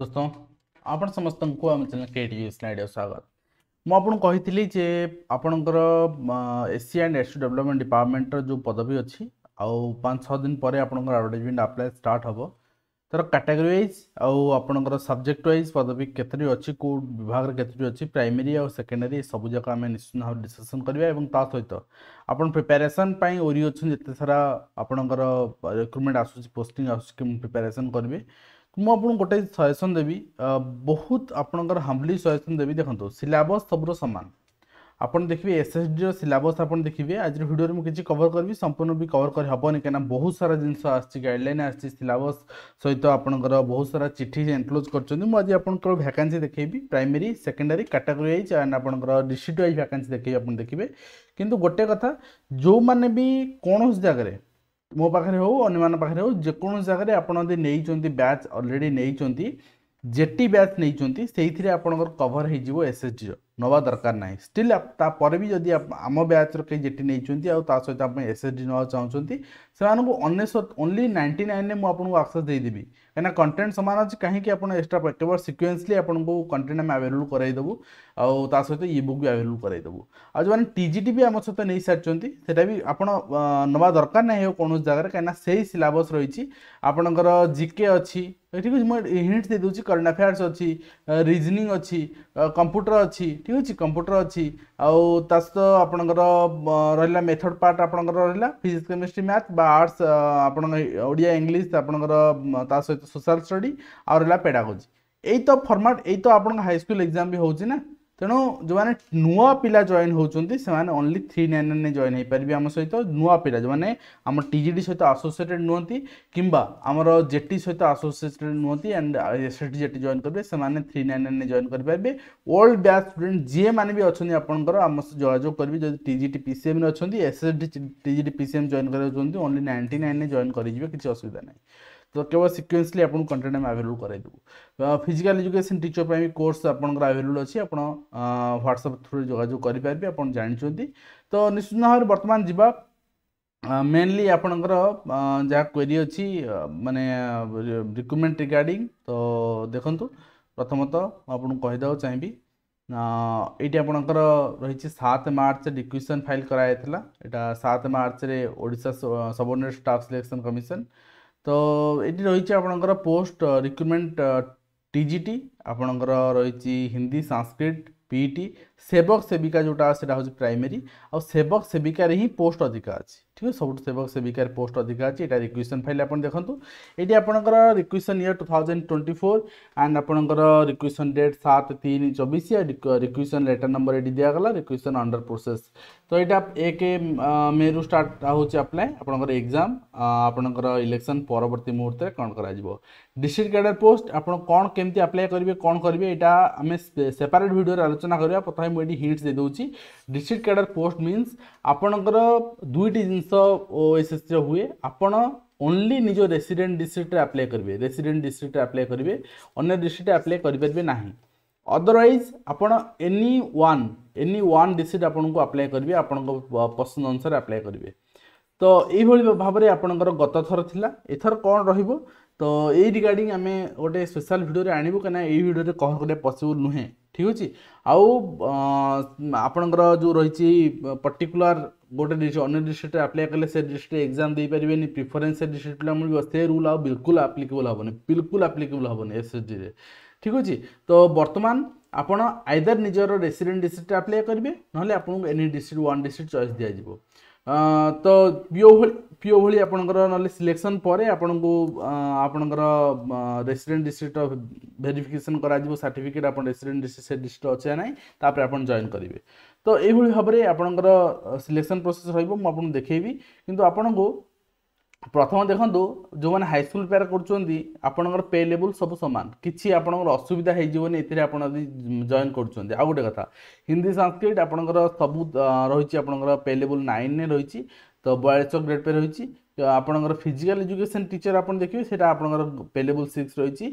दोस्तों आप समस्त को आम चैनल के टी स्नाइडियो स्वागत मुझे जे आपणकर एसी एंड एस डेवलपमेंट डिपार्टमेंटर जो पदवी अच्छी आउ पाँच छः दिन पर आपजमेंट आप्लाय स्टार्ट हे तर कैटेगरी व्वज आपर सब्जेक्ट वाइज पदवी के अच्छी कौ विभाग के अच्छी प्राइमरी और सेकेंडरी सब जाक आम निश्चित भाव डिस्कसन करवा सहित आप प्रिपेरेसन ओरी अच्छे जिते सारा आपणकर रिक्रुटमेंट आसूस पोस्टिंग प्रिपेरेसन करेंगे ମୁଁ ଆପଣଙ୍କୁ ଗୋଟେ ସଜେସନ୍ ଦେବି ବହୁତ ଆପଣଙ୍କର ହାମ୍ବଲି ସଜେସନ୍ ଦେବି ଦେଖନ୍ତୁ ସିଲାବସ୍ ସବୁର ସମାନ ଆପଣ ଦେଖିବେ ଏସ୍ଏସ୍ଡିର ସିଲାବସ୍ ଆପଣ ଦେଖିବେ ଆଜିର ଭିଡ଼ିଓରେ ମୁଁ କିଛି କଭର୍ କରିବି ସମ୍ପୂର୍ଣ୍ଣ ବି କଭର୍ କରି ହେବନି କାହିଁକିନା ବହୁତ ସାରା ଜିନିଷ ଆସିଛି ଗାଇଡ଼ଲାଇନ୍ ଆସିଛି ସିଲାବସ୍ ସହିତ ଆପଣଙ୍କର ବହୁତ ସାରା ଚିଠି ଏନକ୍ଲୋଜ୍ କରିଛନ୍ତି ମୁଁ ଆଜି ଆପଣଙ୍କର ଭ୍ୟାକାନ୍ସି ଦେଖେଇବି primary secondary category wise and ଆପଣଙ୍କର ଡିଷ୍ଟ୍ରିକ୍ଟ ୱାଇଜ୍ ଭ୍ୟାକାନ୍ସି ଦେଖେଇବି ଆପଣ ଦେଖିବେ କିନ୍ତୁ ଗୋଟେ କଥା ଯେଉଁମାନେ ବି କୌଣସି ଜାଗାରେ ମୋ ପାଖରେ ହେଉ ଅନ୍ୟମାନଙ୍କ ପାଖରେ ହେଉ ଯେକୌଣସି ଜାଗାରେ ଆପଣ ଯଦି ନେଇଛନ୍ତି ବ୍ୟାଚ୍ ଅଲରେଡ଼ି ନେଇଛନ୍ତି ଜେଟି ବ୍ୟାଚ୍ ନେଇଛନ୍ତି ସେଇଥିରେ ଆପଣଙ୍କର କଭର୍ ହେଇଯିବ ଏସ୍ଏଚ୍ଜିର ନେବା ଦରକାର ନାହିଁ ଷ୍ଟିଲ୍ ତାପରେ ବି ଯଦି ଆମ ବ୍ୟାଚ୍ର କେହି ଜେଟି ନେଇଛନ୍ତି ଆଉ ତା ସହିତ ଆପଣ ଏସ୍ଏଚ୍ଜି ନେବାକୁ ଚାହୁଁଛନ୍ତି ସେମାନଙ୍କୁ ଅନେଶ ଓନ୍ଲି ନାଇଣ୍ଟି ନାଇନ୍ରେ ମୁଁ ଆପଣଙ୍କୁ ଆକ୍ସେସ୍ ଦେଇଦେବି କାହିଁକିନା କଣ୍ଟେଣ୍ଟ ସମାନ ଅଛି କାହିଁକି ଆପଣ ଏକ୍ସଟ୍ରା କେବଳ ସିକ୍ୱେନ୍ସଲି ଆପଣଙ୍କୁ କଣ୍ଟେଣ୍ଟ ଆମେ ଆଭେଲେବୁଲ୍ କରାଇଦେବୁ ଆଉ ତା ସହିତ ଇ ବୁକ୍ ବି ଆଭେଲେବୁଲ୍ କରାଇଦେବୁ ଆଉ ଯେଉଁମାନେ ଟି ଜି ଟି ବି ଆମ ସହିତ ନେଇସାରିଛନ୍ତି ସେଇଟା ବି ଆପଣ ନେବା ଦରକାର ନାହିଁ ଆଉ କୌଣସି ଜାଗାରେ କାହିଁକିନା ସେଇ ସିଲାବସ୍ ରହିଛି ଆପଣଙ୍କର ଜିକେ ଅଛି ଠିକ୍ ଅଛି ମୁଁ ହିଣ୍ଟ ଦେଇଦେଉଛି କରେଣ୍ଟ ଆଫେୟାର୍ସ ଅଛି ରିଜନିଂ ଅଛି କମ୍ପ୍ୟୁଟର ଅଛି ଠିକ୍ ଅଛି କମ୍ପ୍ୟୁଟର ଅଛି ଆଉ ତା ସହିତ ଆପଣଙ୍କର ରହିଲା ମେଥଡ଼ ପାର୍ଟ ଆପଣଙ୍କର ରହିଲା ଫିଜିକ୍ସ କେମିଷ୍ଟ୍ରି ମ୍ୟାଥ୍ ବା ଆପଣଙ୍କର ଆର୍ଟ୍ସ ଆପଣଙ୍କ ଓଡ଼ିଆ ଇଂଲିଶ ଆପଣଙ୍କର ତା ସହିତ ସୋସିଆଲ ଷ୍ଟଡ଼ି ଆଉ ରହିଲା ପେଡ଼ାଗୋଜି ଏଇ ତ ଫର୍ମାଟ୍ ଏଇ ତ ଆପଣଙ୍କ ହାଇସ୍କୁଲ ଏକ୍ଜାମ୍ ବି ହେଉଛି ନା ତେଣୁ ଯେଉଁମାନେ ନୂଆ ପିଲା ଜଏନ୍ ହେଉଛନ୍ତି ସେମାନେ only three nine nine join ହୋଇପାରିବେ ଆମ ସହିତ ନୂଆ ପିଲା ଯେଉଁମାନେ ଆମ ଟି ଜି ଡି ସହିତ ଆସୋସିଏଟେଡ଼୍ ନୁହନ୍ତି କିମ୍ବା ଆମର ଜେଟି ସହିତ ଆସୋସିଏଟେଡ଼୍ ନୁହନ୍ତି and S T JT join କରିବେ ସେମାନେ ଥ୍ରୀ ନାଇନ୍ ନାଇନ୍ ଜଏନ୍ କରିପାରିବେ ଓଲ୍ଡ ବ୍ୟାଚ୍ ଷ୍ଟୁଡେଣ୍ଟ ଯିଏମାନେ ବି ଅଛନ୍ତି ଆପଣଙ୍କର ଆମ ସହ ଯୋଗାଯୋଗ କରିବେ ଯଦି T G T P C ଏମ୍ରେ ଅଛନ୍ତି S S D T G D P C M join କରିବାକୁ ଚାହୁଁଛନ୍ତି ଓନ୍ଲି ନାଇଣ୍ଟି ନାଇନ୍ରେ ଜଏନ୍ କରିଯିବେ କିଛି ଅସୁବିଧା ନାହିଁ ତ କେବଳ ସିକ୍ୱେନ୍ସଲି ଆପଣଙ୍କୁ କଣ୍ଟେଣ୍ଟ ଆମେ ଆଭେଲେବୁଲ୍ କରାଇଦେବୁ ଫିଜିକାଲ୍ ଏଜୁକେସନ୍ ଟିଚର୍ ପାଇଁ ବି କୋର୍ସ ଆପଣଙ୍କର ଆଭେଲେବୁଲ୍ ଅଛି ଆପଣ ହ୍ୱାଟ୍ସଆପ୍ ଥ୍ରୁରେ ଯୋଗାଯୋଗ କରିପାରିବେ ଆପଣ ଜାଣିଛନ୍ତି ତ ନିଶ୍ଚିତ ଭାବରେ ବର୍ତ୍ତମାନ ଯିବା ମେନଲି ଆପଣଙ୍କର ଯାହା କ୍ୱେରି ଅଛି ମାନେ ରିକ୍ରୁଟମେଣ୍ଟ ରିଗାର୍ଡ଼ିଂ ତ ଦେଖନ୍ତୁ ପ୍ରଥମତଃ ମୁଁ ଆପଣଙ୍କୁ କହିଦେବାକୁ ଚାହିଁବି ଏଇଠି ଆପଣଙ୍କର ରହିଛି ସାତ ମାର୍ଚ୍ଚ ରିକ୍ୱେସନ୍ ଫାଇଲ୍ କରାଯାଇଥିଲା ଏଇଟା ସାତ ମାର୍ଚ୍ଚରେ Odisha subordinate staff selection commission তো এটি রয়েছে আপনার পোস্ট রিক্রুটমেন্ট টিজিটি আপনার রয়েছে হিন্দি সংস্কৃত পিইটি সেবক সেবিকা যেটা সেটা হচ্ছে প্রাইমেরি আবক সেবিকার হি পোস্ট অধিক আছে ঠিক আছে সবুঠ সেবক সেবিকার পোস্ট অধিক আছে এটা রিকুয়েসন ফাইল আপনার দেখুন এটি আপনার requisition year two thousand twenty four and আপনার রিকুয়েসন ডেট সাত তিন চবিশ রিকুয়েসন লেটার নম্বর এটি দিয়েগলা রিকুয়েসন অন্ডর প্রোসেস তো এটা এক মে রু স্টার্ট হচ্ছে আপ্লায় আপনার এক্সাম আপনার ইলেকশন পরবর্তী মুহূর্তে কম করা ডিস্ট্রিক্ট ক্যাডর পোস্ট আপনার কম কেমি আপ্লাই করবে কম করবে এটা আমি সেপারেট ভিডিওরে আলোচনা করা প্রথমে ମୁଁ ଏଠି ହିଣ୍ଟସ୍ ଦେଇଦେଉଛି ଡିଷ୍ଟ୍ରିକ୍ଟ କ୍ୟାଡ଼ର ପୋଷ୍ଟ ମିନ୍ସ ଆପଣଙ୍କର ଦୁଇଟି ଜିନିଷ ଓ ଏସ୍ଏସ୍ସିର ହୁଏ ଆପଣ ଓନ୍ଲି ନିଜ ରେସିଡେଣ୍ଟ ଡିଷ୍ଟ୍ରିକ୍ଟରେ ଆପ୍ଲାଏ କରିବେ ରେସିଡେଣ୍ଟ ଡିଷ୍ଟ୍ରିକ୍ଟରେ ଆପ୍ଲାଏ କରିବେ ଅନ୍ୟ ଡିଷ୍ଟ୍ରିକ୍ଟରେ ଆପ୍ଲାଏ କରିପାରିବେ ନାହିଁ ଅଦରୱାଇଜ୍ ଆପଣ any one any one district ଆପଣଙ୍କୁ ଆପ୍ଲାଏ କରିବେ ଆପଣଙ୍କ ପସନ୍ଦ ଅନୁସାରେ ଆପ୍ଲାଏ କରିବେ ତ ଏଇଭଳି ଭାବରେ ଆପଣଙ୍କର ଗତଥର ଥିଲା ଏଥର କ'ଣ ରହିବ তো এই রিগার্ডিং আমি গোটে ସ୍ପେଶାଲ ଭିଡ଼ିଓରେ ଆଣିବୁ କାହିଁକିନା ଏଇ ଭିଡ଼ିଓରେ କଭର୍ କରିବା ପସିବୁଲ୍ ନୁହେଁ ଠିକ୍ ଅଛି ଆଉ ଆପଣଙ୍କର ଯେଉଁ ରହିଛି ପର୍ଟିକୁଲାର ଗୋଟେ ଅନ୍ୟ ଡିଷ୍ଟ୍ରିକ୍ଟରେ ଆପ୍ଲାଏ କଲେ ସେ ଡିଷ୍ଟ୍ରିକ୍ଟରେ ଏକ୍ଜାମ୍ ଦେଇପାରିବେନି ପ୍ରିଫରେନ୍ସ ସେ ଡିଷ୍ଟ୍ରିକ୍ଟ ପିଲାମାନଙ୍କୁ ସେ ରୁଲ୍ ଆଉ ବିଲକୁଲ ଆପ୍ଲିକେବୁଲ୍ ହେବନି ବିଲକୁଲ ଆପ୍ଲିକେବୁଲ୍ ହେବନି ଏସ୍ଏସ୍ଜିରେ ଠିକ୍ ଅଛି ତ ବର୍ତ୍ତମାନ ଆପଣ ଆଇଦର ନିଜର ରେସିଡେଣ୍ଟ ଡିଷ୍ଟ୍ରିକ୍ଟରେ ଆପ୍ଲାଏ କରିବେ ନହେଲେ ଆପଣଙ୍କୁ any district one district choice ଦିଆଯିବ ତ ପିଓ ଭଳି ପିଓ ଭଳି ଆପଣଙ୍କର ନହେଲେ ସିଲେକ୍ସନ୍ ପରେ ଆପଣଙ୍କୁ ଆପଣଙ୍କର ରେସିଡେଣ୍ଟ ଡିଷ୍ଟ୍ରିକ୍ଟର ଭେରିଫିକେସନ୍ କରାଯିବ ସାର୍ଟିଫିକେଟ୍ ଆପଣ ରେସିଡେଣ୍ଟ ଡିଷ୍ଟ୍ରିକ୍ଟ ସେ ଡିଷ୍ଟ୍ରିକ୍ଟ ଅଛି ନା ନାହିଁ ତାପରେ ଆପଣ ଜଏନ୍ କରିବେ ତ ଏଇଭଳି ଭାବରେ ଆପଣଙ୍କର ସିଲେକ୍ସନ୍ ପ୍ରୋସେସ୍ ରହିବ ମୁଁ ଆପଣଙ୍କୁ ଦେଖେଇବି କିନ୍ତୁ ଆପଣଙ୍କୁ প্রথম দেখুন যে হাইস্কুল পেয়ার করছেন আপনার পে লেভেল সব সমান কিছু আপনার অসুবিধা হয়ে যাবনি এতে আপনার যদি জয়েন করছেন আউ গোটে কথা হিন্দি সংস্কৃত আপনার সবু রয়েছে আপনার পে লেভেল নাইনে রয়েছে তো বয়ালিশ গ্রেড পে রয়েছে আপনার ফিজিক্যাল এজুকেশন টিচর আপনার দেখবে সেটা আপনার পে লেভেল সিক্স রয়েছে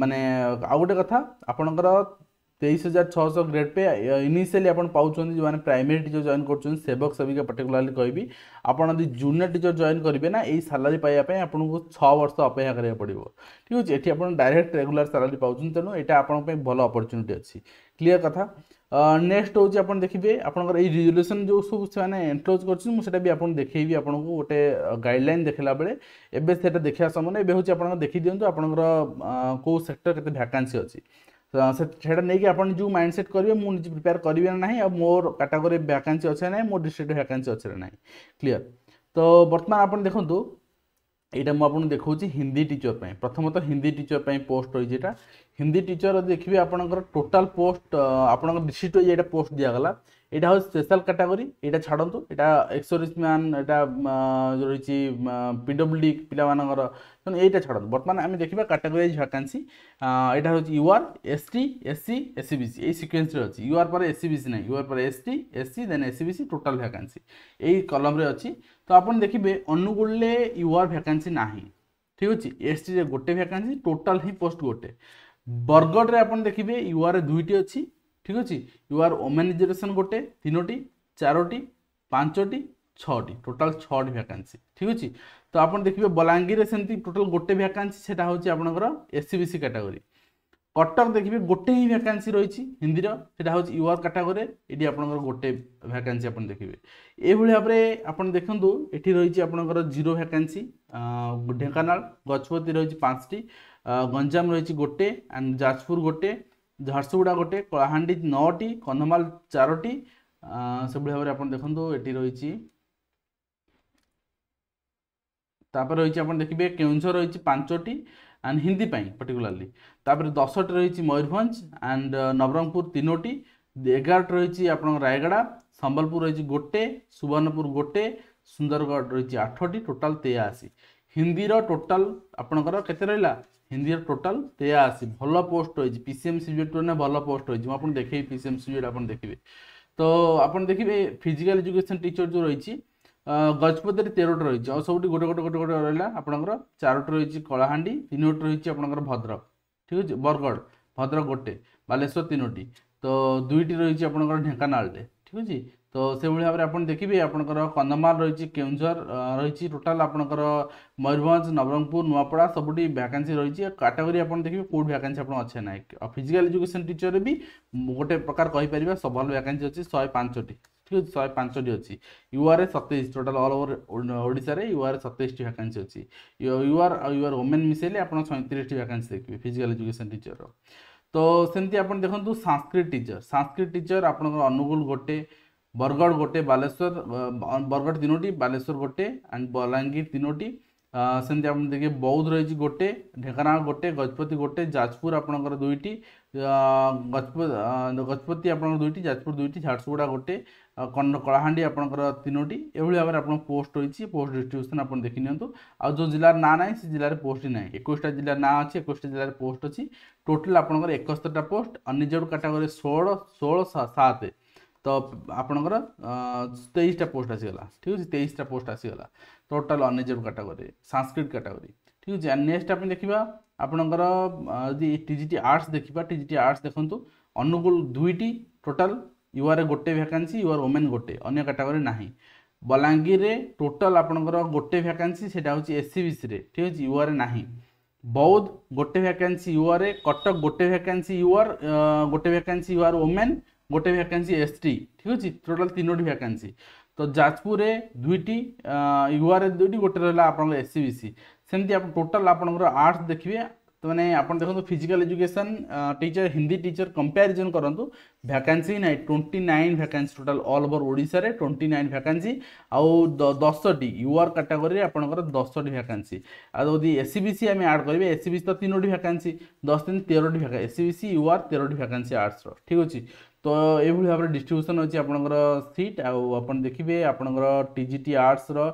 মানে আউ গোটে কথা আপনার तेईस हजार छः सौ ग्रेड पे इनिशियली आप पाँच जो प्राइमेरी टीचर जॉइन कर सेवक सेविका पर्टिकुलाली कहि आप जब जूनियर टीचर जॉइन करेंगे ना ये सालारी पाइबापी आपको छः वर्ष अपेक्षा करा पड़ो ठीक अच्छे ये आप डायरेक्ट रेगुला सालारी पाँच तेणु यहाँ आप भल अपरच्युनिटी अच्छी क्लीयर कथा नेक्स्ट हूँ आप देखिए आपंकर ये रिजल्यूसन जो सब से एनक्लोज करा भी आप देखी आपको गोटे गाइडलाइन देखला बेले एवं से देखा समय एवं हूँ आप देखी दिखाँ आपंकर कौ सेक्टर के भैकान्सी अच्छी से आप जो माइंड सेट करेंगे मुझे प्रिपेयर करी ना आ मोर कैटेगोरी भैकान्सी अच्छे ना मोर डिस्ट्रिक्ट भैकान्सी अच्छे ना क्लीयर तो बर्तमान आप देखूँ यहाँ मुझे देखा हिंदी टीचर प्रथम तो हिंदी टीचर पोस्ट रही हिंदी टीचर देखिए आपंकर टोटाल पोस्ट आप डिस्ट्रिक्ट वाइज पोस्ट दिगला এটা হচ্ছে স্পেশাল ক্যাটাগরি এটা ছাড়ন্তু এটা এক্সোরিস ম্যান এটা রয়েছে পিডব্লিউডি পিলামানঙ্কর তেমন এইটা ছাড়ন্তু বর্তমানে আমি দেখিবা ক্যাটাগরাইজ ভ্যাকান্সি এটা হচ্ছে ইউআর এসটি এসসি এসসিবিসি এই সিকোয়েন্সরে আছে ইউআর পরে এসসিবিসি নাই ইউআর পরে ST SC then SCBC total vacancy এই কলমরে আছে তো আপনি দেখিবে অনুগুলে ইউআর ভ্যাকান্সি নাহি ঠিক আছে এসটি রে গোটে ভ্যাকান্সি টোটাল হি পোস্ট গোটে বরগড়ে আপনি দেখিবে ইউআর দুইটি আছে ঠিক ଅଛି ୟୁ ଆର୍ ଓମେନିଜେସନ୍ ଗୋଟେ ତିନୋଟି ଚାରୋଟି ପାଞ୍ଚଟି ଛଅଟି ଟୋଟାଲ୍ ଛଅଟି ଭ୍ୟାକାନ୍ସି ଠିକ୍ ଅଛି ତ ଆପଣ ଦେଖିବେ ବଲାଙ୍ଗୀରରେ ସେମିତି ଟୋଟାଲ୍ ଗୋଟେ ଭ୍ୟାକାନ୍ସି ସେଟା ହେଉଛି ଆପଣଙ୍କର ଏସ୍ ସି କାଟାଗୋରୀ କଟକ ଦେଖିବେ ଗୋଟେ ହିଁ ଭ୍ୟାକାନ୍ସି ରହିଛି ହିନ୍ଦୀର ସେଟା ହେଉଛି ୟୁଆର କାଟାଗୋରୀରେ ଏଠି ଆପଣଙ୍କର ଗୋଟେ ଭ୍ୟାକାନ୍ସି ଆପଣ ଦେଖିବେ ଏଇଭଳି ଭାବରେ ଆପଣ ଦେଖନ୍ତୁ ଏଠି ରହିଛି ଆପଣଙ୍କର ଜିରୋ ଭ୍ୟାକାନ୍ସି ଢେଙ୍କାନାଳ ଗଜପତି ରହିଛି ପାଞ୍ଚଟି ଗଞ୍ଜାମ ରହିଛି ଗୋଟେ ଆଣ୍ଡ ଯାଜପୁର ଗୋଟେ ঝারসুগুড়া গোটে কলাহান্ডি নটি কন্ধমাল চারোটি সেভাবে ভাবে আপনার দেখুন এটি রয়েছে তাপরে রয়েছে আপনার দেখবে কেউঝর রয়েছে পাঁচটি অ্যান্ড হিন্দি পাই পার্টিকুলারলি তাপরে দশটি রয়েছে ময়ূরভঞ্জ অ্যান্ড নবরঙ্গপুর তিনোটি এগারোটি রয়েছে আপনার রায়গড়া সম্বলপুর রয়েছে গোটে সুবর্ণপুর গোটে সুন্দরগড় রয়েছে আঠটি টোটাল তেয়াশি হিন্দির টোটাল আপনার কেতে রহলা ହିନ୍ଦୀର হিন্দির টোটাল তেয়াশি ভাল পোস্ট রয়েছে পিসিএমসি জুট না ভাল পোস্ট রয়েছে মু আপনার দেখেবি পিসিএমসি জুট ଆପଣ ଦେଖିବେ ତ ଆପଣ ଦେଖିବେ ফিজিক্যাল এজুকেশন টিচর ଯେଉଁ ରହିଛି ଗଜପତିରେ ତେରଟି ରହିଛି ଆଉ ସବୁଠି ଗୋଟେ ଗୋଟେ ଗୋଟେ ଗୋଟେ ରହିଲା ଆପଣଙ୍କର ଚାରୋଟି ରହିଛି କଳାହାଣ୍ଡି ତିନୋଟି ରହିଛି ଆପଣଙ୍କର ଭଦ୍ରକ ଠିକ୍ ଅଛି ବରଗଡ଼ ଭଦ୍ରକ ଗୋଟେ ବାଲେଶ୍ୱର ତିନୋଟି ତ ଦୁଇଟି ରହିଛି ଆପଣଙ୍କର ଢେଙ୍କାନାଳରେ ଠିକ୍ ଅଛି তো ସେଭଳି ଭାବରେ ଆପଣ ଦେଖିବେ ଆପଣଙ୍କର କନ୍ଧମାଳ ରହିଛି କେଉଁଝର ରହିଛି ଟୋଟାଲ୍ ଆପଣଙ୍କର ମୟୂରଭଞ୍ଜ ନବରଙ୍ଗପୁର ନୂଆପଡ଼ା ସବୁଠି ଭ୍ୟାକାନ୍ସି ରହିଛି କାଟାଗୋରୀ ଆପଣ ଦେଖିବେ କେଉଁଠି ଭ୍ୟାକାନ୍ସି ଆପଣ ଅଛେ ନାହିଁ ଫିଜିକାଲ ଏଜୁକେସନ୍ ଟିଚର୍ରେ ବି ଗୋଟେ ପ୍ରକାର କହିପାରିବା ଭଲ ଭ୍ୟାକାନ୍ସି ଅଛି ଶହେ ପାଞ୍ଚଟି ଠିକ୍ ଅଛି ଶହେ ପାଞ୍ଚଟି ଅଛି ୟୁଆର୍ରେ ସତେଇଶ ଟୋଟାଲ୍ ଅଲ୍ ଓଭର୍ ଓଡ଼ିଶାରେ ୟୁଆର୍ ସତେଇଶଟି ଭ୍ୟାକାନ୍ସି ଅଛି ୟୁଆର୍ ଆଉ ୟୁଆର୍ ଓମେନ୍ ମିଶାଇଲେ ଆପଣ ସଇଁତିରିଶଟି ଭ୍ୟାକାନ୍ସି ଦେଖିବେ ଫିଜିକାଲ ଏଜୁକେସନ୍ ଟିଚର୍ର ତ ସେମିତି ଆପଣ ଦେଖନ୍ତୁ ସାଂସ୍କ୍ରିଟ ଟିଚର୍ ସାଂସ୍କ୍ରିଟ ଟିଚର୍ ଆପଣଙ୍କର ଅନୁଗୁଳ ଗୋଟେ ବରଗଡ଼ ଗୋଟେ ବାଲେଶ୍ୱର ବରଗଡ଼ ତିନୋଟି ବାଲେଶ୍ୱର ଗୋଟେ ଆଣ୍ଡ ବଲାଙ୍ଗୀର ତିନୋଟି ସେମିତି ଆପଣ ଦେଖିବେ ବୌଦ୍ଧ ରହିଛି ଗୋଟେ ଢେଙ୍କାନାଳ ଗୋଟେ ଗଜପତି ଗୋଟେ ଯାଜପୁର ଆପଣଙ୍କର ଦୁଇଟି ଗଜପତି ଆପଣଙ୍କର ଦୁଇଟି ଯାଜପୁର ଦୁଇଟି ଝାରସୁଗୁଡ଼ା ଗୋଟେ କଳାହାଣ୍ଡି ଆପଣଙ୍କର ତିନୋଟି ଏଭଳି ଭାବରେ ଆପଣଙ୍କ ପୋଷ୍ଟ ରହିଛି ପୋଷ୍ଟ ଡିଷ୍ଟ୍ରିବ୍ୟୁସନ୍ ଆପଣ ଦେଖିନିଅନ୍ତୁ ଆଉ ଯେଉଁ ଜିଲ୍ଲାର ନାଁ ନାହିଁ ସେ ଜିଲ୍ଲାରେ ପୋଷ୍ଟ ହିଁ ନାହିଁ ଏକୋଇଶଟା ଜିଲ୍ଲାର ନାଁ ଅଛି ଏକୋଇଶଟା ଜିଲ୍ଲାରେ ପୋଷ୍ଟ ଅଛି ଟୋଟାଲ୍ ଆପଣଙ୍କର ଏକସ୍ତରଟା ପୋଷ୍ଟ ଅନ୍ରିଜର୍ଭ କାଟାଗୋରୀ ଷୋହଳ ଷୋହଳ ସାତ ତ ଆପଣଙ୍କର ତେଇଶଟା ପୋଷ୍ଟ ଆସିଗଲା ଠିକ୍ ଅଛି ତେଇଶଟା ପୋଷ୍ଟ ଆସିଗଲା total unreserved category Sanskrit category ଠିକ୍ ଅଛି ନେକ୍ସଟ ଆମେ ଦେଖିବା ଆପଣଙ୍କର ଯଦି ଟି ଜି ଟି ଆର୍ଟ୍ସ ଦେଖିବା ଟି ଜି ଟି ଆର୍ଟ୍ସ ଦେଖନ୍ତୁ ଅନୁଗୁଳ ଦୁଇଟି ଟୋଟାଲ୍ ୟୁଆର୍ରେ ଗୋଟେ ଭ୍ୟାକାନ୍ସି ୟୁଆର୍ ଓମେନ୍ ଗୋଟେ ଅନ୍ୟ କାଟାଗୋରୀ ନାହିଁ ବଲାଙ୍ଗୀରରେ ଟୋଟାଲ୍ ଆପଣଙ୍କର ଗୋଟେ ଭ୍ୟାକାନ୍ସି ସେଇଟା ହେଉଛି ଏସ୍ ସି ବି ସିରେ ଠିକ୍ ଅଛି ୟୁଆର୍ରେ ନାହିଁ ବୌଦ୍ଧ ଗୋଟେ ଭ୍ୟାକାନ୍ସି ୟୁଆର୍ରେ କଟକ ଗୋଟେ ଭ୍ୟାକାନ୍ସି ୟୁଆର୍ ଗୋଟେ ଭ୍ୟାକାନ୍ସି ୟୁଆର୍ ଓମେନ୍ ଗୋଟେ ଭ୍ୟାକାନ୍ସି ଏସ୍ ଟି ଠିକ୍ ଅଛି ଟୋଟାଲ୍ ତିନୋଟି ଭ୍ୟାକାନ୍ସି ତ ଯାଜପୁରରେ ଦୁଇଟି ୟୁଆର୍ଏଫ୍ ଦୁଇଟି ଗୋଟେ ରହିଲା ଆପଣଙ୍କର ଏସ୍ ସି ବି ସି ସେମିତି ଆପଣ ଟୋଟାଲ୍ ଆପଣଙ୍କର ଆର୍ଟ୍ସ ଦେଖିବେ ମାନେ ଆପଣ ଦେଖନ୍ତୁ physical education teacher Hindi teacher comparison କରନ୍ତୁ ଭ୍ୟାକାନ୍ସି ନାହିଁ twenty nine vacancy total all over ଓଡ଼ିଶାରେ ଟ୍ୱେଣ୍ଟି ନାଇନ୍ ଭ୍ୟାକାନ୍ସି ଆଉ ଦଶଟି ୟୁଆର୍ କାଟାଗୋରୀରେ ଆପଣଙ୍କର ଦଶଟି ଭ୍ୟାକାନ୍ସି ଆଉ ଯଦି ଏସ୍ ସି ବି ସି ଆମେ ଆଡ଼୍ କରିବେ ଏସ୍ ସି ବି ସି ତ ତିନୋଟି ଭ୍ୟାକାନ୍ସି ଦଶ ଦିନ ତେରଟି ଭ୍ୟାକା S C B C UR ତେରଟି ଭ୍ୟାକାନ୍ସି ଆର୍ଟ୍ସର ଠିକ୍ ଅଛି তো ଏଇଭଳି ଭାବରେ ଡିଷ୍ଟ୍ରିବ୍ୟୁସନ୍ ଅଛି ଆପଣଙ୍କର ସିଟ୍ ଆଉ ଆପଣ ଦେଖିବେ ଆପଣଙ୍କର ଟି ଜି ଟି ଆର୍ଟ୍ସର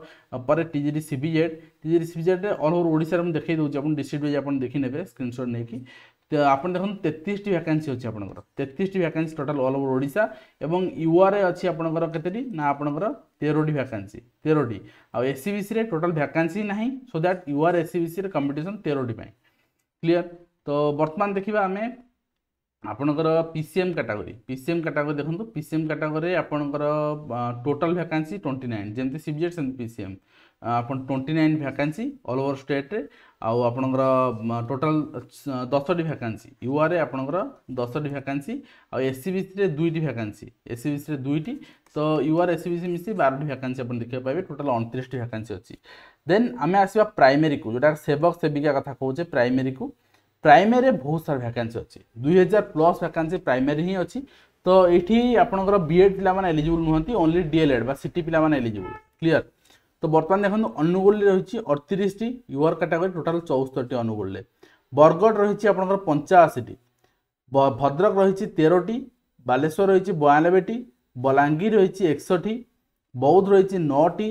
ପରେ T G T C B Z T G T C B Z all over ଓଡ଼ିଶାରେ ମୁଁ ଦେଖାଇ ଦେଉଛି ଆପଣ ଡିଷ୍ଟ୍ରିକ୍ଟ ୱାଇଜ୍ ଆପଣ ଦେଖିନେବେ ସ୍କ୍ରିନ୍ସଟ୍ ନେଇକି ତ ଆପଣ ଦେଖନ୍ତୁ ତେତିଶଟି ଭ୍ୟାକାନ୍ସି ଅଛି ଆପଣଙ୍କର ତେତିଶଟି vacancy total all over Odisha ଏବଂ ୟୁଆର୍ରେ ଅଛି ଆପଣଙ୍କର କେତେଟି ନା ଆପଣଙ୍କର ତେରଟି ଭ୍ୟାକାନ୍ସି ତେରଟି ଆଉ ଏସ୍ ସି ବି ସିରେ ଟୋଟାଲ୍ ଭ୍ୟାକାନ୍ସି ନାହିଁ so that UR S C B ସିରେ competition ତେରଟି ପାଇଁ କ୍ଲିଅର୍ ତ ବର୍ତ୍ତମାନ ଦେଖିବା ଆମେ ଆପଣଙ୍କର P C M category P C M category ଦେଖନ୍ତୁ ପି ସି ଏମ୍ କାଟାଗୋରୀରେ ଆପଣଙ୍କର ଟୋଟାଲ୍ ଭ୍ୟାକାନ୍ସି ଟ୍ୱେଣ୍ଟି ନାଇନ୍ ଯେମିତି ସିବିଜେଟ୍ ସେମିତି ପି ସି ଏମ୍ ଆପଣ twenty nine vacancy all over ଷ୍ଟେଟ୍ରେ ଆଉ ଆପଣଙ୍କର ଟୋଟାଲ୍ ଦଶଟି ଭ୍ୟାକାନ୍ସି ୟୁଆର୍ରେ ଆପଣଙ୍କର ଦଶଟି ଭ୍ୟାକାନ୍ସି ଆଉ ଏସ୍ ସି ବି ସିରେ ଦୁଇଟି ଭ୍ୟାକାନ୍ସି ଏସ୍ ସି ବି ସିରେ ଦୁଇଟି ତ your S C B C ମିଶି ବାରଟି ଭ୍ୟାକାନ୍ସି ଆପଣ ଦେଖିବାକୁ ପାଇବେ ଟୋଟାଲ୍ ଅଣତିରିଶଟି ଭ୍ୟାକାନ୍ସି ଅଛି ଦେନ୍ ଆମେ ଆସିବା ପ୍ରାଇମେରୀକୁ ଯେଉଁଟା ସେବକ ସେବିକା କଥା କହୁଛେ ପ୍ରାଇମେରୀକୁ ପ୍ରାଇମେରୀରେ ବହୁତ ସାରା ଭ୍ୟାକାନ୍ସି ଅଛି ଦୁଇ ହଜାର ପ୍ଲସ୍ ଭ୍ୟାକାନ୍ସି ପ୍ରାଇମେରୀ ହିଁ ଅଛି ତ ଏଠି ଆପଣଙ୍କର ବିଏଡ଼୍ ପିଲାମାନେ ଏଲିଜିବୁଲ୍ ନୁହନ୍ତି ଓନ୍ଲି ଡିଏଲ୍ଏଡ଼୍ ବା ସିଟି ପିଲାମାନେ ଏଲିଜିବୁଲ୍ କ୍ଲିଅର୍ ତ ବର୍ତ୍ତମାନ ଦେଖନ୍ତୁ ଅନୁଗୁଳରେ ରହିଛି ଅଠତିରିଶଟି ୟୁଅର କାଟାଗୋରୀ ଟୋଟାଲ୍ ଚଉସ୍ତରିଟି ଅନୁଗୁଳରେ ବରଗଡ଼ ରହିଛି ଆପଣଙ୍କର ପଞ୍ଚାଅଶୀଟି ଭଦ୍ରକ ରହିଛି ତେରଟି ବାଲେଶ୍ୱର ରହିଛି ବୟାନବେଟି ବଲାଙ୍ଗୀର ରହିଛି ଏକଷଠି ବୌଦ୍ଧ ରହିଛି ନଅଟି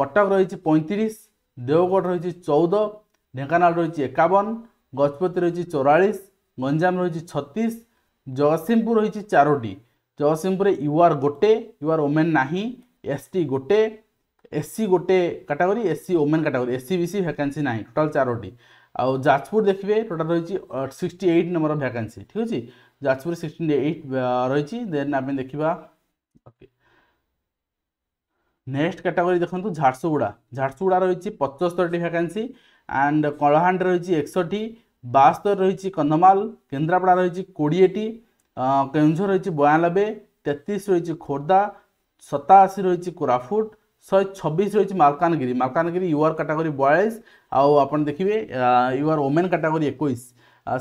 କଟକ ରହିଛି ପଇଁତିରିଶ ଦେଓଗଡ଼ ରହିଛି ଚଉଦ ଢେଙ୍କାନାଳ ରହିଛି ଏକାବନ গজপতি রয়েছে চৌরাশ গঞ্জাম রয়েছে ছত্রিশ জগৎসিংহপুর রয়েছে চারোটি জগৎসিংহপুরে ইউআর গোটে ইউআর ওমেন না এসটি গোটে এসসি গোটে category SC women category SC BC vacancy না টোটাল চারোটি ଆଉ ଯାଜପୁର ଦେଖିବେ ଟୋଟାଲ୍ ରହିଛି ସିକ୍ସଟି ଏଇଟ୍ ନମ୍ବର ଭ୍ୟାକାନ୍ସି ଠିକ୍ ଅଛି ଯାଜପୁର ସିକ୍ସଟି ଏଇଟ୍ ରହିଛି ଦେନ୍ ଆମେ ଦେଖିବା ଓକେ ନେକ୍ସଟ କାଟାଗୋରୀ ଦେଖନ୍ତୁ ଝାରସୁଗୁଡ଼ା ଝାରସୁଗୁଡ଼ା ରହିଛି ପଚସ୍ତରୀଟି ଭ୍ୟାକାନ୍ସି আন্ড কলাহান্ডি রয়েছে একষট্টি বাস্তর রয়েছে কন্ধমাল কেন্দ্রাপড়া রয়েছে কোড়িয়েটি কেউঝর রয়েছে বয়ানব্বে তেত্রিশ রয়েছে খোর্ধা সতাশি রয়েছে কোরাপুট ଶହେ ଛବିଶ ରହିଛି ମାଲକାନଗିରି ମାଲକାନଗିରି ୟୁଆର୍ କାଟାଗୋରୀ ବୟାଳିଶ ଆଉ ଆପଣ ଦେଖିବେ ୟୁଆର୍ ଓମେନ୍ କାଟାଗୋରୀ ଏକୋଇଶ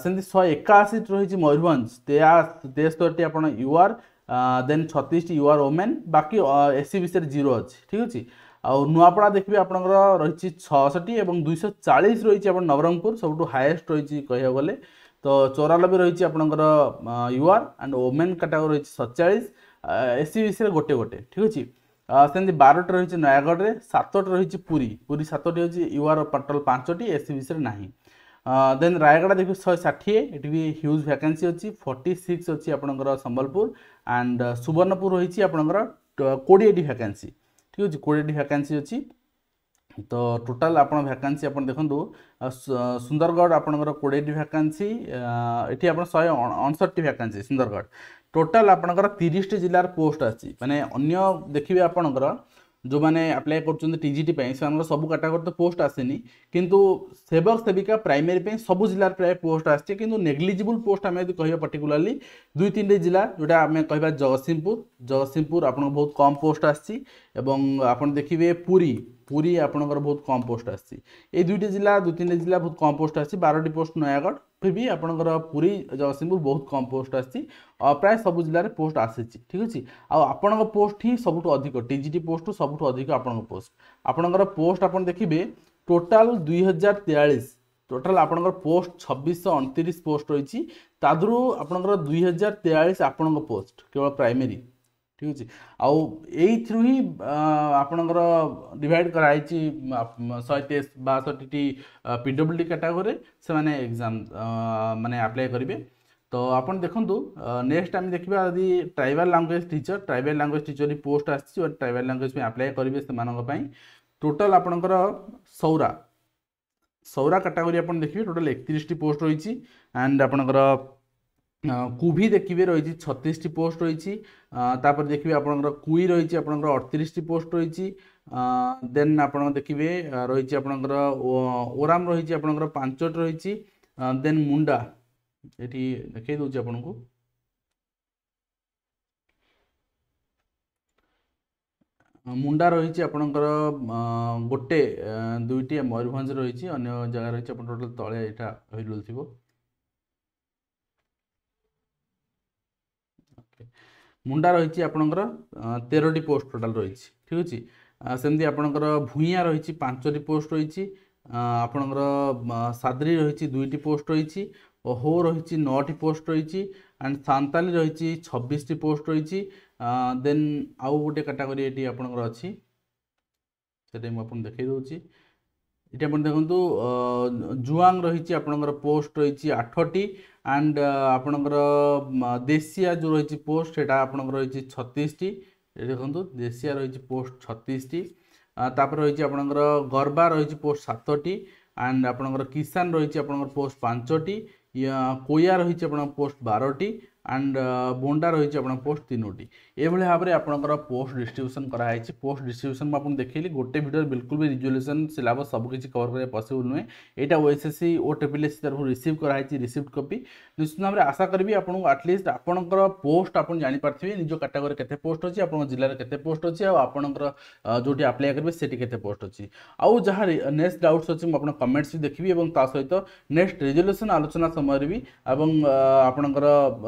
ସେମିତି ଶହେ ଏକାଅଶୀ ରହିଛି ମୟୂରଭଞ୍ଜ ତେସ୍ତୋରିଟି ଆପଣ ୟୁଆର୍ ଦେନ୍ ଛତିଶଟି ୟୁଆର୍ ଓମେନ୍ ବାକି ଏସ୍ସି ବିଷୟରେ ଜିରୋ ଅଛି ଠିକ୍ ଅଛି ଆଉ ନୂଆପଡ଼ା ଦେଖିବେ ଆପଣଙ୍କର ରହିଛି ଛଅଶଟି ଏବଂ ଦୁଇଶହ ଚାଳିଶ ରହିଛି ଆପଣ ନବରଙ୍ଗପୁର ସବୁଠୁ ହାଏଷ୍ଟ ରହିଛି କହିବାକୁ ଗଲେ ତ ଚଉରାନବେ ରହିଛି ଆପଣଙ୍କର ୟୁଆର୍ ଆଣ୍ଡ ଓମେନ୍ କାଟାଗୋରୀ ରହିଛି ସତଚାଳିଶ ଏସ୍ସି ବିସିରେ ଗୋଟେ ଗୋଟେ ଠିକ୍ ଅଛି ସେମିତି ବାରଟା ରହିଛି ନୟାଗଡ଼ରେ ସାତଟା ରହିଛି ପୁରୀ ପୁରୀ ସାତଟି ହେଉଛି ୟୁଆର୍ ଟୋଟାଲ୍ ପାଞ୍ଚଟି ଏସ୍ସି ବିସିରେ ନାହିଁ ଦେନ୍ ରାୟଗଡ଼ା ଦେଖିବେ ଶହେ ଷାଠିଏ ଏଠି ବି ହ୍ୟୁଜ୍ ଭ୍ୟାକାନ୍ସି ଅଛି ଫର୍ଟି ସିକ୍ସ ଅଛି ଆପଣଙ୍କର ସମ୍ବଲପୁର ଆଣ୍ଡ ସୁବର୍ଣ୍ଣପୁର ରହିଛି ଆପଣଙ୍କର କୋଡ଼ିଏଟି ଭ୍ୟାକାନ୍ସି ঠিক আছে কোড়িয়েটি ভ্যাকান্সি অছি তো টোটাল আপনার ভ্যাকান্সি আপনার দেখুন সুন্দরগড় আপনার কোড়িয়েটি ভ্যাকান্সি এটি আপনার শহে অনষটটি ভ্যাকান্সি সুন্দরগড় টোটাল আপনার তিরিশটি জেলার পোস্ট আছে মানে অন্য দেখবে আপনার ଯେଉଁମାନେ ଆପ୍ଲାଏ କରୁଛନ୍ତି ଟି ଜି ଟି ପାଇଁ ସେମାନଙ୍କର ସବୁ କାଟାଗୋରୀ ତ ପୋଷ୍ଟ ଆସିନି କିନ୍ତୁ ସେବକ ସେବିକା ପ୍ରାଇମେରୀ ପାଇଁ ସବୁ ଜିଲ୍ଲାରେ ପ୍ରାୟ ପୋଷ୍ଟ ଆସିଛି କିନ୍ତୁ ନେଗ୍ଲିଜିବୁଲ୍ ପୋଷ୍ଟ ଆମେ ଯଦି କହିବା ପର୍ଟିକୁଲାରଲି ଦୁଇ ତିନିଟି ଜିଲ୍ଲା ଯେଉଁଟା ଆମେ କହିବା ଜଗତସିଂହପୁର ଜଗତସିଂହପୁର ଆପଣଙ୍କ ବହୁତ କମ୍ ପୋଷ୍ଟ ଆସିଛି ଏବଂ ଆପଣ ଦେଖିବେ ପୁରୀ ପୁରୀ ଆପଣଙ୍କର ବହୁତ କମ୍ ପୋଷ୍ଟ ଆସିଛି ଏଇ ଦୁଇଟି ଜିଲ୍ଲା ଦୁଇ ତିନିଟି ଜିଲ୍ଲା ବହୁତ କମ୍ ପୋଷ୍ଟ ଆସିଛି ବାରଟି ପୋଷ୍ଟ ନୟାଗଡ଼ তথাপি আপনার পুরী জগতসিংহপুর বহুত কম পোস্ট আসছে প্রায় সবু জেলার পোস্ট আসিছি ঠিক আছে আপনার পোস্ট হি সবুঠ অধিক টিজিটি পোস্ট সবুঠ অধিক আপনার পোস্ট আপনার পোস্ট আপনার দেখবে টোটাল দুই হাজার তেয়াশ টোটাল আপনার পোস্ট ছবিশশো অণতিরিশ পোস্ট রয়েছে তাদের আপনার দুই হাজার তেয়াশ আপনার পোস্ট কেবল প্রাইমেরি ঠিক আছে আউ এইথিরু হি আপনার ডিভাইড করা হয়েছি শহে তেইশ বাষট্টি পিডব্লুডি ক্যাটাগোরি সে এক্সাম মানে আপ্লাই করবে তো আপনার দেখুন নেক্সট আমি দেখবা যদি tribal language teacher tribal language teacher post আসছে ট্রাইবাল ল্যাঙ্গুয়েজ আপ্লাই করবে সে টোটাল আপনার সৌরা সৌরা ক্যাটাগোরি আপনার দেখবে টোটাল একত্রিশটি পোস্ট রয়েছে আন্ড আপনার কুভি দেখবে রয়েছে ছত্রিশটি পোস্ট রয়েছে তাপরে দেখবে আপনার কুই রয়েছে আপনার অড়তিশটি পোস্ট রয়েছে দেন আপনার দেখবে রয়েছে আপনার ওরাম রয়েছে আপনার পাঁচট রয়েছে দেন মুন্ডা এটি দেখাই দেছি আপনার মুন্ডা রয়েছে আপনার গোটে দুইটি ময়ূরভঞ্জ রয়েছে অন্য জায়গা রয়েছে আপনার টোটাল তলে এটা হয়ে থাকবে ମୁଣ୍ଡା ରହିଛି ଆପଣଙ୍କର ତେରଟି ପୋଷ୍ଟ ଟୋଟାଲ୍ ରହିଛି ଠିକ୍ ଅଛି ସେମିତି ଆପଣଙ୍କର ଭୂଇଁଆ ରହିଛି ପାଞ୍ଚଟି ପୋଷ୍ଟ ରହିଛି ଆପଣଙ୍କର ସାଦ୍ରି ରହିଛି ଦୁଇଟି ପୋଷ୍ଟ ରହିଛି ଓହୋ ରହିଛି ନଅଟି ପୋଷ୍ଟ ରହିଛି ଆଣ୍ଡ ସାନ୍ତାଲି ରହିଛି ଛବିଶଟି ପୋଷ୍ଟ ରହିଛି ଦେନ୍ ଆଉ ଗୋଟେ କାଟାଗୋରୀ ଏଠି ଆପଣଙ୍କର ଅଛି ସେଟା ମୁଁ ଆପଣଙ୍କୁ ଦେଖାଇ ଦେଉଛି এটি আপনার দেখুন জুয়াং রয়েছে আপনার পোস্ট রয়েছে আঠটি আন্ড আপনার দেশিয়া যে রয়েছে পোস্ট সেটা আপনার রয়েছে ছত্রিশটি দেখুন দেশিয়া রয়েছে পোস্ট ছত্রিশটি তাপরে রয়েছে আপনার গরবা রয়েছে পোস্ট সাতটি আন্ড আপনার কিষান রয়েছে আপনার পোস্ট পাঁচটি কোয়া রয়েছে আপনার পোস্ট বারোটি ଆଣ୍ଡ ବଣ୍ଡା ରହିଛି ଆପଣଙ୍କ ପୋଷ୍ଟ ତିନୋଟି ଏଭଳି ଭାବରେ ଆପଣଙ୍କର ପୋଷ୍ଟ ଡିଷ୍ଟ୍ରିବ୍ୟୁସନ୍ କରାହେଇଛି ପୋଷ୍ଟ ଡିଷ୍ଟ୍ରିବ୍ୟୁସନ୍ ମୁଁ ଆପଣଙ୍କୁ ଦେଖେଇଲି ଗୋଟେ ଭିଡ଼ିଓରେ ବିଲକୁଲ ବି ରିଜୁଲେସନ୍ ସିଲାବସ୍ ସବୁ କିଛି କଭର୍ କରିବା ପସିବୁଲ୍ ନୁହେଁ ଏଇଟା ଓଏସ୍ଏସ୍ସି ଓ ଟେବିଲ୍ ଏସ୍ସି ତରଫରୁ ରିସିଭ୍ କରାହେଇଛି ରିସିଭ୍ଡ କପି ନିଶ୍ଚିତ ଭାବରେ ଆଶା କରିବି ଆପଣଙ୍କୁ ଆଟଲିଷ୍ଟ ଆପଣଙ୍କର ପୋଷ୍ଟ ଆପଣ ଜାଣିପାରିଥିବେ ନିଜ କାଟାଗୋରୀ କେତେ ପୋଷ୍ଟ ଅଛି ଆପଣଙ୍କ ଜିଲ୍ଲାରେ କେତେ ପୋଷ୍ଟ ଅଛି ଆଉ ଆପଣଙ୍କର ଯେଉଁଠି ଆପ୍ଲାଏ କରିବେ ସେଠି କେତେ ପୋଷ୍ଟ ଅଛି ଆଉ ଯାହା ନେକ୍ସଟ ଡାଉଟ୍ସ ଅଛି ମୁଁ ଆପଣଙ୍କ କମେଣ୍ଟସ୍ ବି ଦେଖିବି ଏବଂ ତା ସହିତ ନେକ୍ସଟ ରିଜୁଲେସନ୍ ଆଲୋଚନା ସମୟରେ ବି ଏବଂ ଆପଣଙ୍କର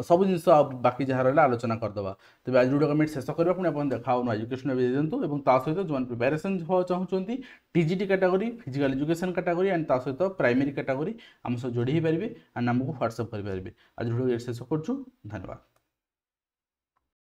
ସବୁ ସବୁ ଜିନିଷ ବାକି ଯାହା ରହିଲା ଆଲୋଚନା କରିଦେବା ତେବେ ଆଜି ଭିଡ଼ିଓ କମେଣ୍ଟ ଶେଷ କରିବା ପୁଣି ଆପଣ ଦେଖା ହେଉନ ଏଜୁକେସନ୍ ଏବେ ଦିଅନ୍ତୁ ଏବଂ ତା ସହିତ ଯେଉଁମାନେ ପ୍ରିପାରେସନ୍ ହେବାକୁ ଚାହୁଁଛନ୍ତି T G T category physical education category and ତା ସହିତ ପ୍ରାଇମେରୀ କାଟାଗୋରୀ ଆମ ସହ ଯୋଡ଼ି ହେଇପାରିବେ ଆଣ୍ଡ ଆମକୁ ହ୍ୱାଟ୍ସଅପ୍ କରିପାରିବେ ଆଜି ଭିଡ଼ିଓ ଶେଷ କରୁଛୁ ଧନ୍ୟବାଦ